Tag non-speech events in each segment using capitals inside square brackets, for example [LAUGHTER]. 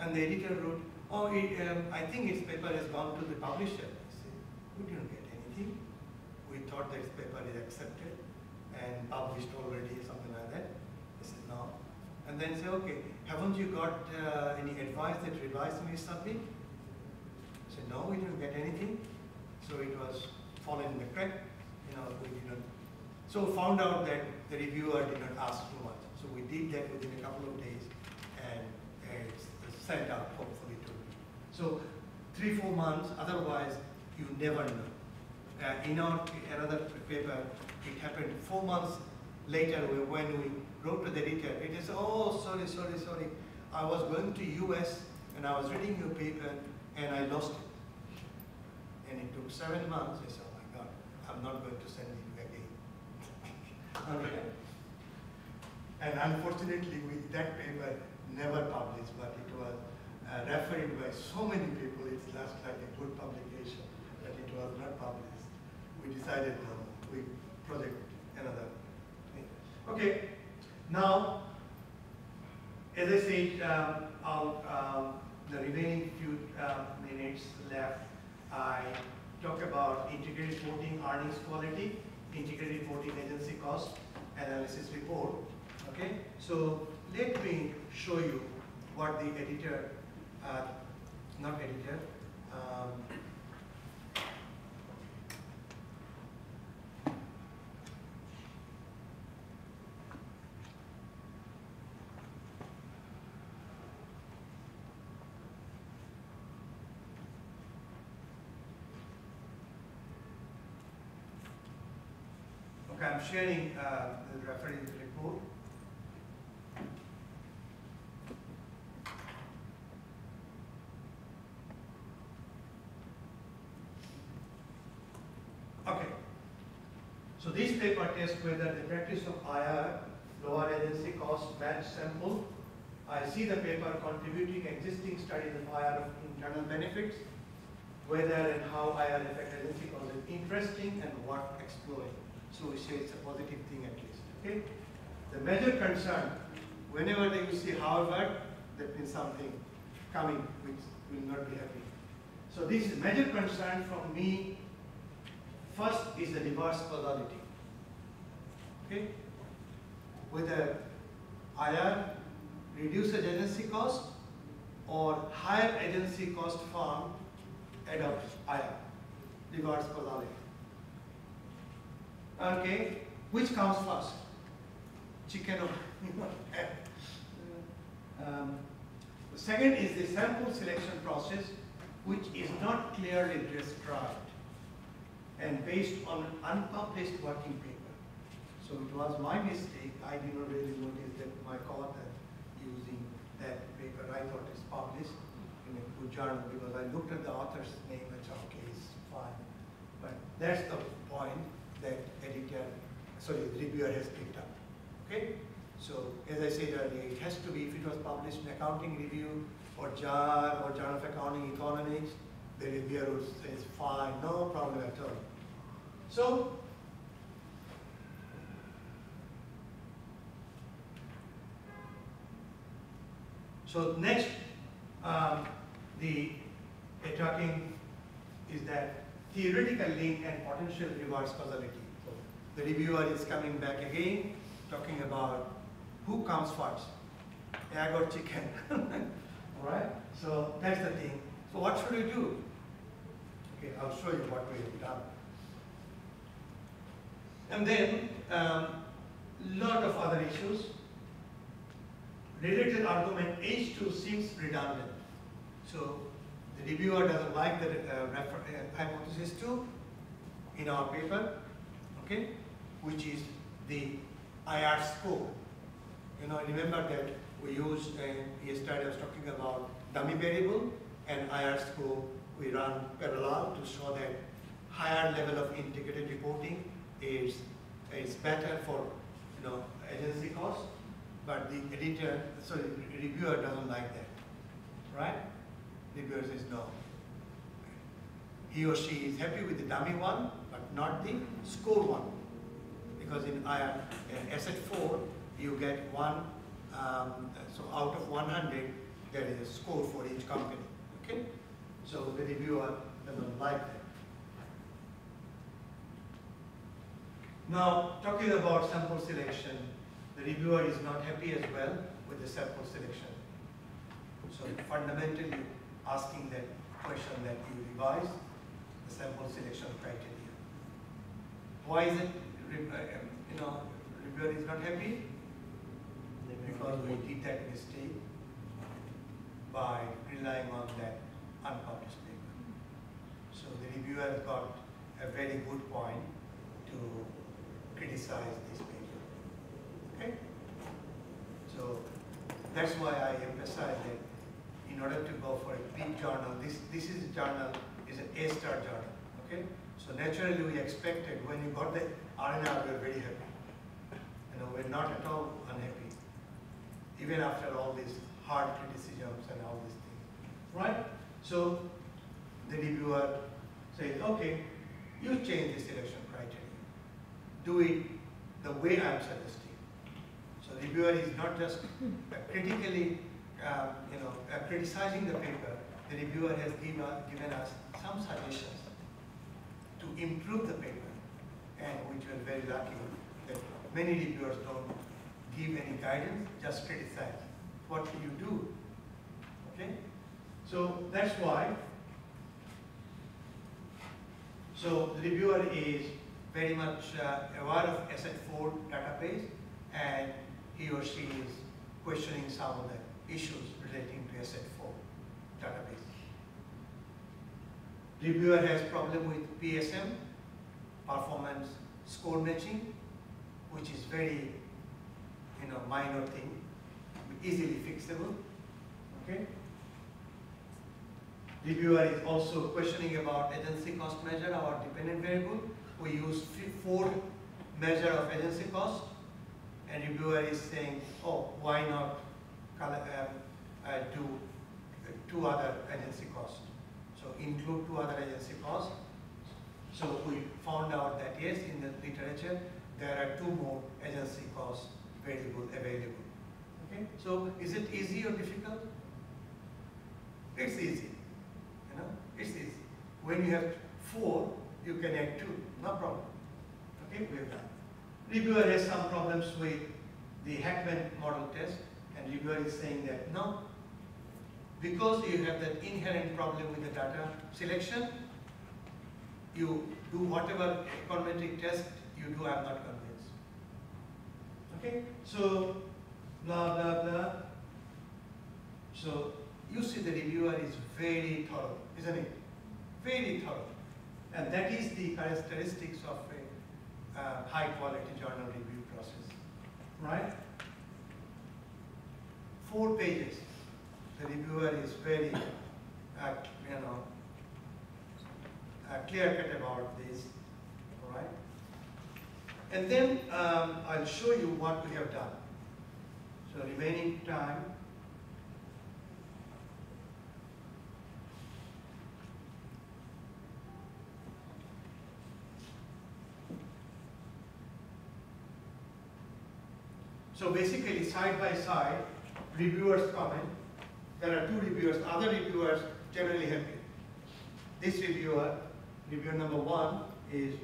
And the editor wrote, oh, it, um, I think its paper has gone to the publisher. I said, we didn't get anything. We thought that its paper is accepted and published already, something like that. I said, no. And then say, okay, haven't you got uh, any advice that revised me something? I said, no, we didn't get anything. So it was fallen in the crack, you know, we didn't. So found out that the reviewer did not ask too much. So we did that within a couple of days and sent out hopefully to. So three, four months, otherwise you never know. Uh, in our, another paper, it happened four months later when we wrote to the editor, it is, oh, sorry, sorry, sorry. I was going to US and I was reading your paper and I lost it. And it took seven months. I said, oh my God, I'm not going to send it again. [LAUGHS] okay. And unfortunately, with that paper never published, but it was uh, referred by so many people, it's just like a good publication, that it was not published. We decided no, we project another thing. Okay, now, as I said, um, um, the remaining few uh, minutes left, I talk about integrated reporting earnings quality, integrated reporting agency cost analysis report. Okay, so let me show you what the editor, uh, not editor, um, Okay, I'm sharing uh, the reference report. Okay. So this paper tests whether the practice of IR, lower agency cost match sample. I see the paper contributing existing studies of IR of internal benefits, whether and how IR affect agency cost is interesting and worth exploring. So we say it's a positive thing at least. Okay. The major concern, whenever you see however, that means something coming which will not be happy. So this is major concern from me. First is the reverse causality. Okay. Whether IR reduces agency cost or higher agency cost firm adopts IR, reverse causality. Okay, which comes first? Chicken or? Um, the second is the sample selection process, which is not clearly described and based on unpublished working paper. So it was my mistake. I did not really notice that my co-author using that paper. I thought it's published in a good journal because I looked at the author's name and said, okay, it's fine. But that's the point that editor, sorry, the reviewer has picked up. Okay? So as I said earlier, it has to be, if it was published in accounting review or JAR or Journal of Accounting Economics, the reviewer would say it's fine, no problem at all. So So next, um, the talking is that theoretical link and potential reverse causality. The reviewer is coming back again, talking about who comes first, egg or chicken. [LAUGHS] All right. So that's the thing. So what should we do? Okay, I'll show you what we have done. And then um, lot of other issues related argument H2 seems redundant. So the reviewer doesn't like the uh, uh, hypothesis 2 in our paper, okay, which is the IR score. You know, remember that we used, uh, yesterday I was talking about dummy variable and IR score we run parallel to show that higher level of integrated reporting is, is better for you know, agency cost but the editor, so the reviewer doesn't like that, right? The Reviewer says no. He or she is happy with the dummy one, but not the score one. Because in uh, ASSET 4, you get one, um, so out of 100, there is a score for each company, okay? So the reviewer doesn't like that. Now, talking about sample selection, the reviewer is not happy as well with the sample selection. So fundamentally asking that question that you revise the sample selection criteria. Why is it, uh, um, you know, reviewer is not happy? Because we detect mistake by relying on that unpublished paper. So the reviewer got a very good point to criticize this paper. Okay? So that's why I emphasize that in order to go for a big journal, this, this is a journal, is an A-star journal, okay? So naturally we expected, when you got the RNR, we were very happy. You know, we're not at all unhappy, even after all these hard criticisms and all these things, right? So the reviewer says, okay, you change the selection criteria. Do it the way I'm suggesting. Reviewer is not just critically uh, you know, uh, criticizing the paper, the reviewer has give, given us some suggestions to improve the paper, and which we're very lucky that many reviewers don't give any guidance, just criticize. What do you do? Okay? So that's why. So the reviewer is very much uh, aware of ASSET 4 database or she is questioning some of the issues relating to ASSET 4 database. Reviewer has problem with PSM, performance score matching, which is very, you know, minor thing, easily fixable. Okay. Reviewer is also questioning about agency cost measure, our dependent variable. We use four measure of agency cost, and reviewer is saying, oh, why not um, uh, do uh, two other agency costs. So include two other agency costs. So we found out that yes, in the literature, there are two more agency costs variable available. Okay, so is it easy or difficult? It's easy, you know, it's easy. When you have four, you can add two, no problem. Okay, we have done. Reviewer has some problems with the Heckman model test and reviewer is saying that no, because you have that inherent problem with the data selection, you do whatever econometric test you do, I'm not convinced. Okay, so blah blah blah. So you see the reviewer is very thorough, isn't it? Very thorough. And that is the characteristics of a uh, high quality journal review process, right? four pages. The reviewer is very, uh, you know, uh, clear cut about this, all right? And then um, I'll show you what we have done. So remaining time. So basically, side by side, reviewers comment. There are two reviewers. Other reviewers generally happy. This reviewer, reviewer number one, is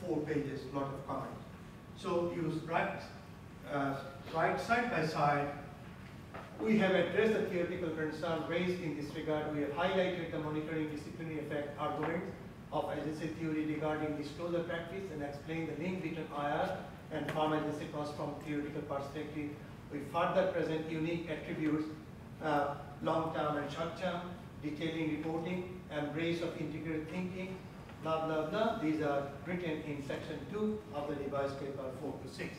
four pages, lot of comments. So you write, uh, write side by side. We have addressed the theoretical concern raised in this regard. We have highlighted the monitoring disciplinary effect arguments of agency theory regarding disclosure practice and explained the link between IR and agency cost from theoretical perspective we further present unique attributes, uh, long-term and short-term, detailing reporting, embrace of integrated thinking, blah, blah, blah. These are written in section 2 of the revised paper 4 to 6.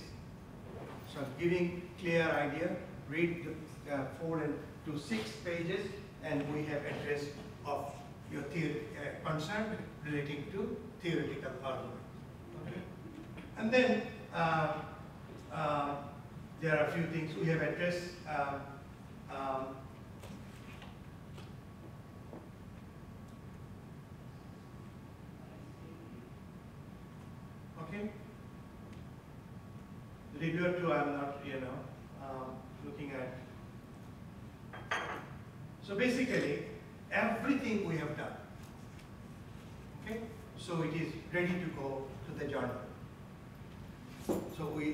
So giving clear idea, read the, uh, 4 and to 6 pages, and we have addressed of your theory, uh, concern relating to theoretical argument. Okay? And then there are a few things we have addressed. Um, um, okay. Reviewer two, I'm not, you know, um, looking at. So basically, everything we have done. Okay, so it is ready to go to the journal. So we